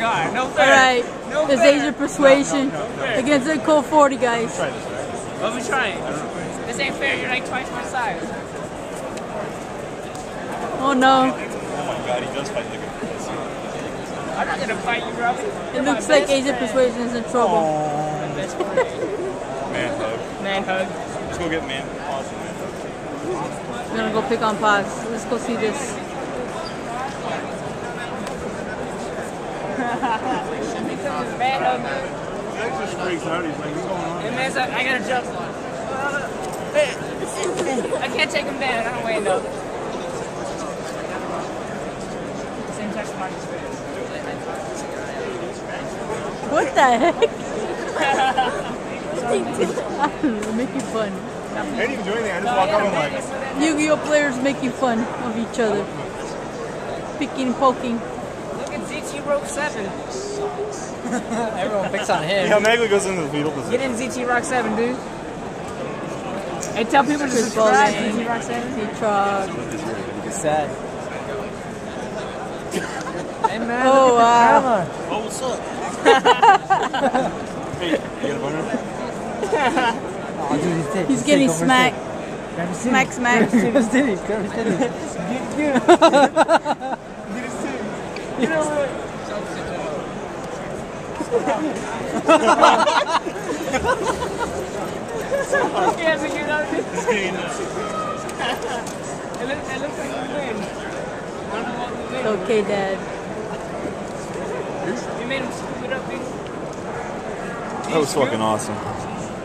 God, no fair. right, No this fair. Asian persuasion fair. against the Cold 40 guys. Let me try it. This ain't fair. You're like twice my size. Oh no, Oh my god, he does fight like a I'm not gonna fight you, Robbie. it looks like Asian persuasion is in trouble. My best man hug. Man hug. Let's go get man. Awesome, man hug. We're gonna go pick on Poz. Let's go see this. He's like, what's going on? So I gotta jump. I can't take him down. I don't weigh enough. Same of. What the heck? making fun. I didn't even. I just and like, Yu-Gi-Oh players making fun of each other. Picking and poking. Look at ZT Rogue 7. Everyone picks on him. yeah, Magli goes into the fetal Get in ZT Rock 7, dude. Hey, tell people to Chris subscribe Bowling. ZT Rock 7. T-Trog. It's sad. Hey, man. Oh wow. Oh, what's up? hey, you got a boner? Oh, dude, he's, dead. He's getting smacked. sick. Grab his titty. Smack, smack. Grab his titty. Grab his titty. Get, get him. You know what? He hasn't given out It looks, it looks like you win. I don't know what to It's okay, Dad. You made him scoop it up, dude. That was fucking awesome.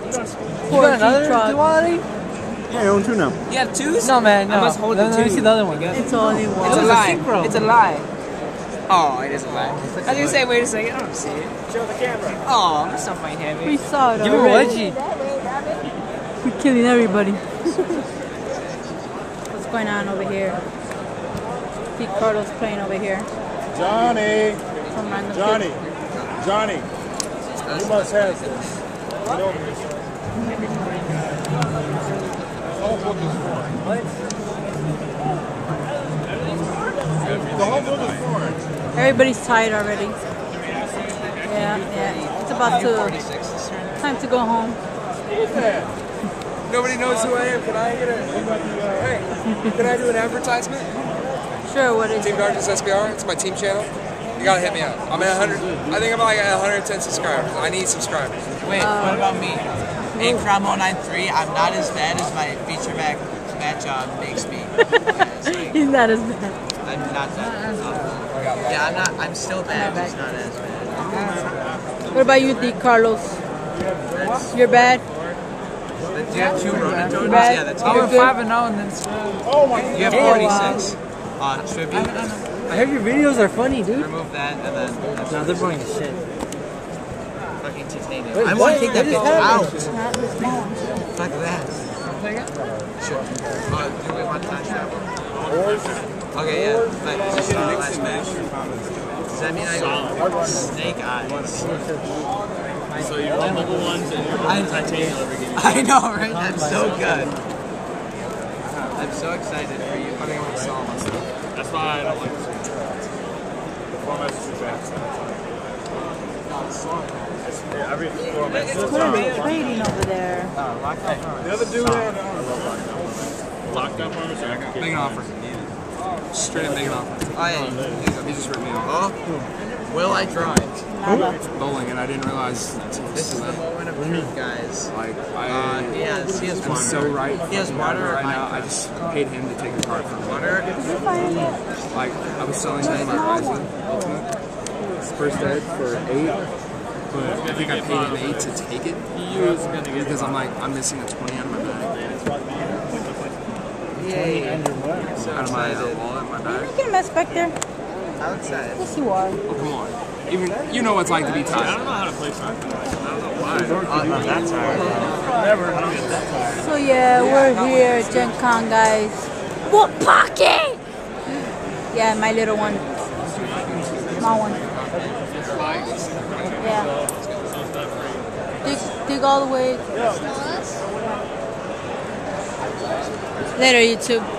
You don't scoop it. Poor You got another T-Trog. duality? Yeah, I own two now. You have twos? No, man, no. I must hold Let- the let me see the other one. It's only It's one. a was a lie. synchro. It's a lie. Oh, it is a lie. I was gonna say, wait a second, I don't see it. Show the camera. Oh, that's not my We saw it Give him a already. wedgie. We're killing everybody. What's going on over here? Pete Carlos playing over here. Johnny! Johnny! kid. Johnny! You must have this. You know this. The whole book is foreign. The whole book is foreign. Everybody's tired already. Yeah, yeah. It's about to time to go home. Nobody knows who I am. Can I get a? Hey, can I do an advertisement? Sure, what is Team it? Darkness SBR. It's my team channel. You gotta hit me up. I'm at 100. I think I'm like at 110 subscribers. I need subscribers. Wait, what about me? A Crown 93, I'm not as bad as my feature back match uh, makes me. Yeah, it's like, He's not as bad. I'm not that. Um, yeah, I'm not. I'm still bad. but It's not as bad. What about you, D. Carlos? You're bad. But do you have two Ronintoadins? Bad. Yeah, that's You're good. good. and 0 and then Oh my You have wow. 46. Uh, tribute. I heard your videos are funny, dude. Remove that and then that's No, they're boring as shit. fucking titanium. Wait, I want to take that bitch out. just Fuck that. Sure. Uh, do we want time travel? Okay, yeah. Like, just uh, last match. Does that mean I go snake eyes? So you're on level ones and you're on titanium every game. I know, right? I'm so good. I'm so excited for you. I think I'm saw myself. That's why I don't like this. The format's too fast. Yeah, every format. What are they trading over there? The other dude had, uh, Lockdown formats are actually Make an offer. Straight up make an offer. Oh, yeah. He just ripped me off. Oh, will I draw? Bowling, and I didn't realize until This is the moment of truth, guys. Like Uh, I, he has, he has I'm water. so right. He has water right now. I just paid him to take the card from me. water. Like I was selling him my Ryzen Ultimate first ed for eight, but I think I paid him eight to take it because I'm like I'm missing a twenty out of my bag, So out of my uh, wallet, my bag. You can mess back there. Outside. Yes, you are. Oh come on, even you know what it's like to be tired. I don't know how to play soccer. I don't know why. So yeah, we're here Gen Con, guys. What pocket? Yeah, my little one. My one. Yeah. Dig, dig all the way. Later, YouTube.